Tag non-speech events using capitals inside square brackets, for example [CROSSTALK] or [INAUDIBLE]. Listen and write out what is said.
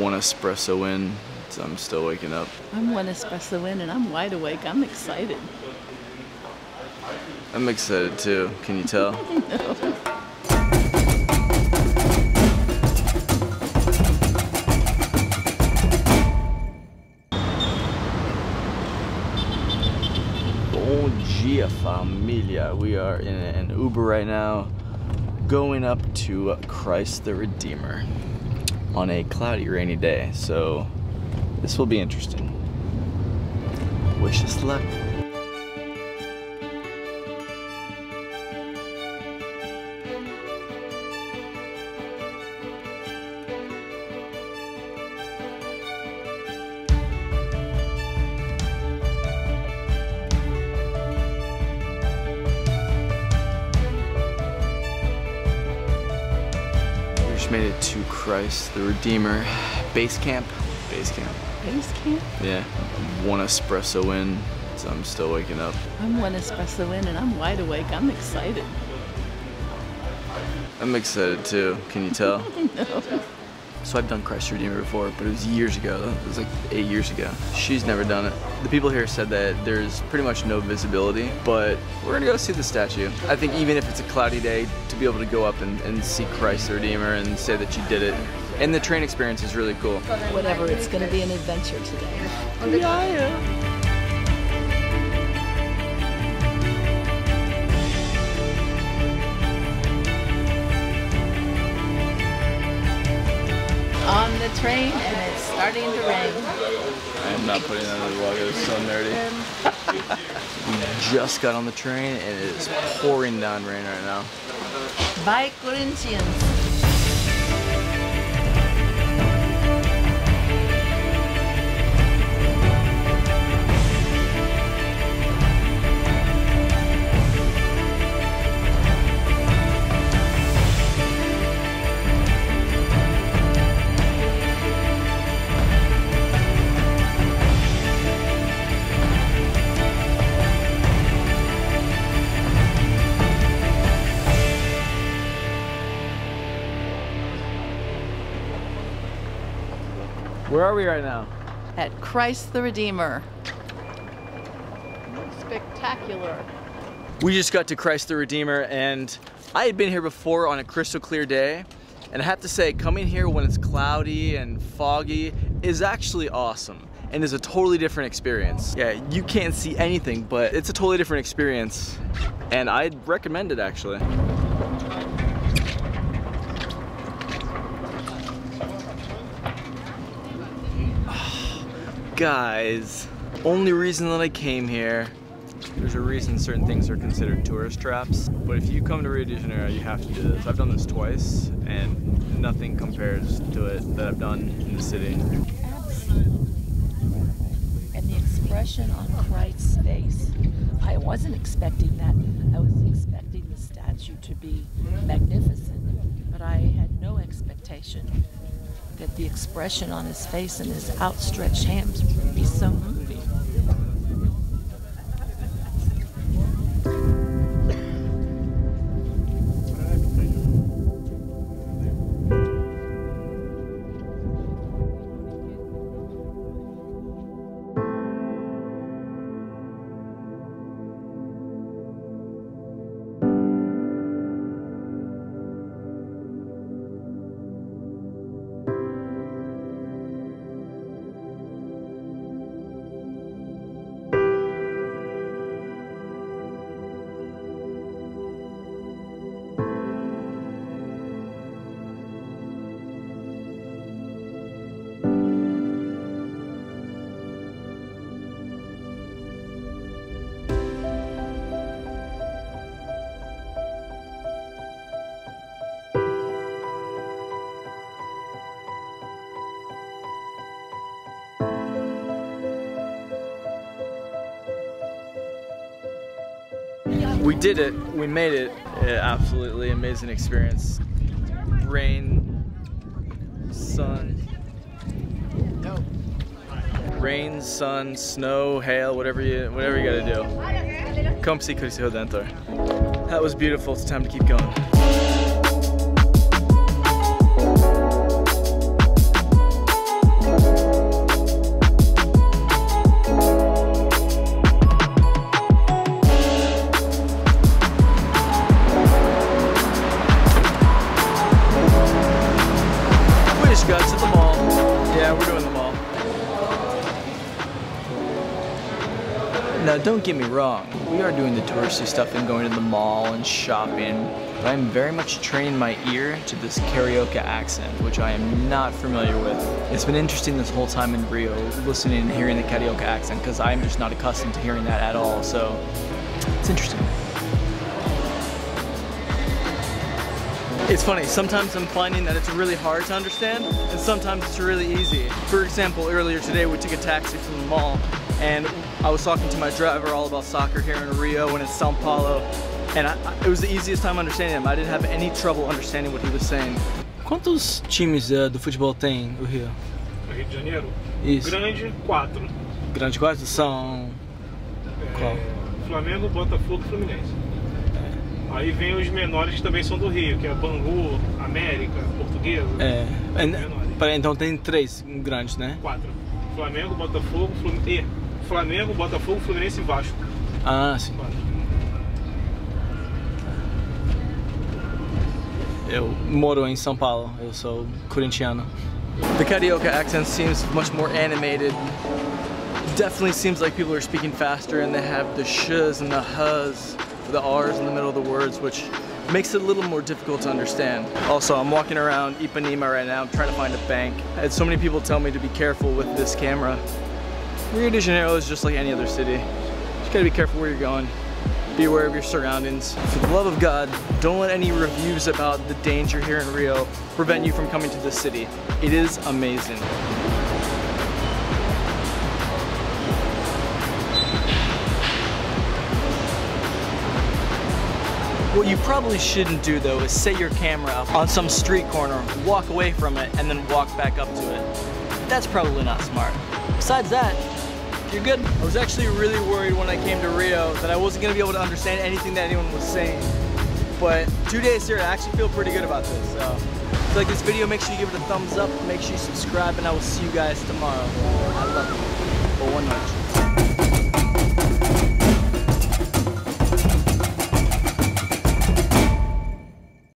one espresso in, so I'm still waking up. I'm one espresso in and I'm wide awake. I'm excited. I'm excited too, can you tell? [LAUGHS] Bom dia, familia. We are in an Uber right now, going up to Christ the Redeemer on a cloudy, rainy day. So this will be interesting. Wish us luck. Just made it to Christ the Redeemer base camp. Base camp. Base camp? Yeah. One espresso in, so I'm still waking up. I'm one espresso in and I'm wide awake. I'm excited. I'm excited too, can you tell? [LAUGHS] So I've done Christ the Redeemer before, but it was years ago. It was like eight years ago. She's never done it. The people here said that there's pretty much no visibility, but we're gonna go see the statue. I think even if it's a cloudy day, to be able to go up and, and see Christ the Redeemer and say that you did it. And the train experience is really cool. Whatever, it's going to be an adventure today. Yeah, yeah. The train and it's starting to rain. I am not putting that in the vlog, it was so nerdy. we just got on the train and it is pouring down rain right now. Bye, Corinthians. Where are we right now? At Christ the Redeemer. Spectacular. We just got to Christ the Redeemer and I had been here before on a crystal clear day and I have to say coming here when it's cloudy and foggy is actually awesome and is a totally different experience. Yeah, you can't see anything but it's a totally different experience and I'd recommend it actually. Guys, only reason that I came here there's a reason certain things are considered tourist traps, but if you come to Rio de Janeiro, you have to do this. I've done this twice, and nothing compares to it that I've done in the city. And the expression on Christ's face. I wasn't expecting that. I was expecting the statue to be magnificent, but I had no expectation that the expression on his face and his outstretched hands would be so moving. We did it. We made it. Yeah, absolutely amazing experience. Rain, sun, rain, sun, snow, hail, whatever you whatever you gotta do. Come see Cristo Redentor. That was beautiful. It's time to keep going. Now, don't get me wrong, we are doing the touristy stuff and going to the mall and shopping, but I'm very much training my ear to this Carioca accent, which I am not familiar with. It's been interesting this whole time in Rio, listening and hearing the Carioca accent, because I'm just not accustomed to hearing that at all, so it's interesting. It's funny, sometimes I'm finding that it's really hard to understand, and sometimes it's really easy. For example, earlier today we took a taxi from the mall, and I was talking to my driver all about soccer here in Rio and in Sao Paulo, and I, it was the easiest time understanding him. I didn't have any trouble understanding what he was saying. Quantos times uh, do futebol tem o Rio? No Rio de Janeiro? Isso. Grande, quatro. Grande quatro são... Qual? É, Flamengo, Botafogo, Fluminense. Aí vem os menores que também são do Rio, que é Bangu, América, Portuguesa. É, é Menores. então tem três grandes, né? Quatro. Flamengo, Botafogo, Fluminense. Flamengo, Botafogo, Fluminense e Vasco. Ah, sim. Quatro. Eu moro em São Paulo, eu sou corintiano. The Carioca accent seems much more animated. Definitely seems like people are speaking faster and they have the sh's and the h's the r's in the middle of the words, which makes it a little more difficult to understand. Also, I'm walking around Ipanema right now, I'm trying to find a bank. I had so many people tell me to be careful with this camera. Rio de Janeiro is just like any other city. Just gotta be careful where you're going. Be aware of your surroundings. For the love of God, don't let any reviews about the danger here in Rio prevent you from coming to this city. It is amazing. What you probably shouldn't do though is set your camera up on some street corner, walk away from it, and then walk back up to it. That's probably not smart. Besides that, you're good. I was actually really worried when I came to Rio that I wasn't gonna be able to understand anything that anyone was saying. But two days here, I actually feel pretty good about this. So if you like this video, make sure you give it a thumbs up, make sure you subscribe, and I will see you guys tomorrow. I love you. Boa noite.